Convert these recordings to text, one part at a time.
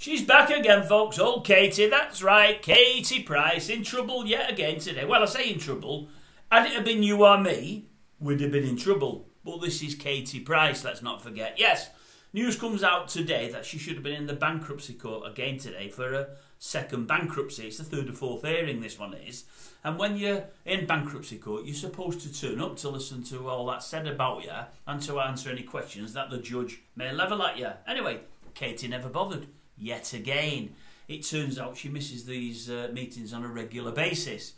She's back again, folks. Old Katie, that's right. Katie Price in trouble yet again today. Well, I say in trouble. Had it have been you or me, we'd have been in trouble. But this is Katie Price, let's not forget. Yes, news comes out today that she should have been in the bankruptcy court again today for a second bankruptcy. It's the third or fourth hearing, this one is. And when you're in bankruptcy court, you're supposed to turn up to listen to all that said about you and to answer any questions that the judge may level at you. Anyway, Katie never bothered yet again. It turns out she misses these uh, meetings on a regular basis.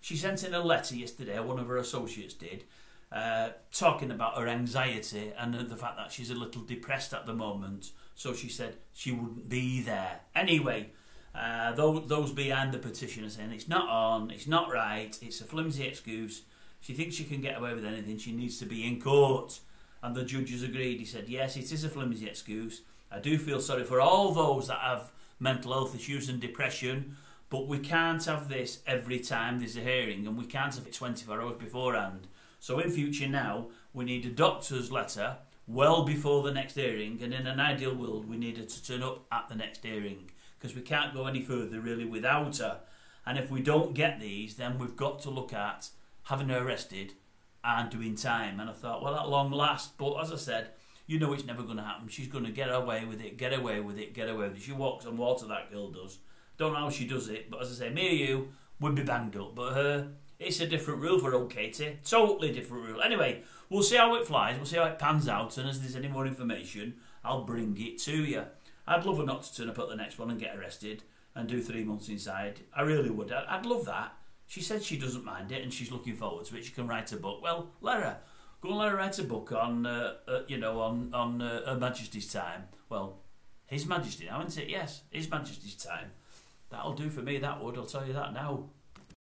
She sent in a letter yesterday, one of her associates did, uh, talking about her anxiety and the fact that she's a little depressed at the moment. So she said she wouldn't be there. Anyway, uh, those, behind the petition are saying it's not on, it's not right, it's a flimsy excuse. She thinks she can get away with anything, she needs to be in court. And the judge has agreed. He said, yes, it is a flimsy excuse. I do feel sorry for all those that have mental health issues and depression, but we can't have this every time there's a hearing, and we can't have it 24 hours beforehand. So in future now, we need a doctor's letter well before the next hearing, and in an ideal world, we need her to turn up at the next hearing because we can't go any further really without her. And if we don't get these, then we've got to look at having her arrested and doing time. And I thought, well, that long last, but as I said, you know it's never going to happen. She's going to get away with it, get away with it, get away with it. She walks on water, that girl does. Don't know how she does it, but as I say, me or you would be banged up. But her, it's a different rule for old Katie. Totally different rule. Anyway, we'll see how it flies. We'll see how it pans out. And as there's any more information, I'll bring it to you. I'd love her not to turn up at the next one and get arrested and do three months inside. I really would. I'd love that. She said she doesn't mind it and she's looking forward to it. She can write a book. Well, let her. Let her write a book on, uh, uh, you know, on on uh, Her Majesty's time. Well, His Majesty now, isn't it? Yes, His Majesty's time. That'll do for me. That would. I'll tell you that now.